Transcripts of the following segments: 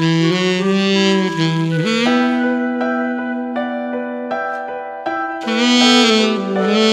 Mm-hmm. mm-hmm.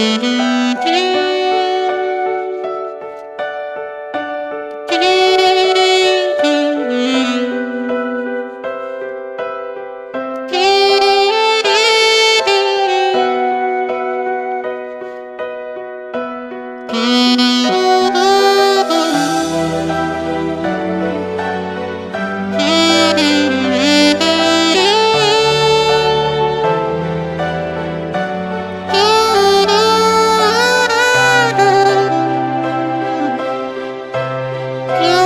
Yeah.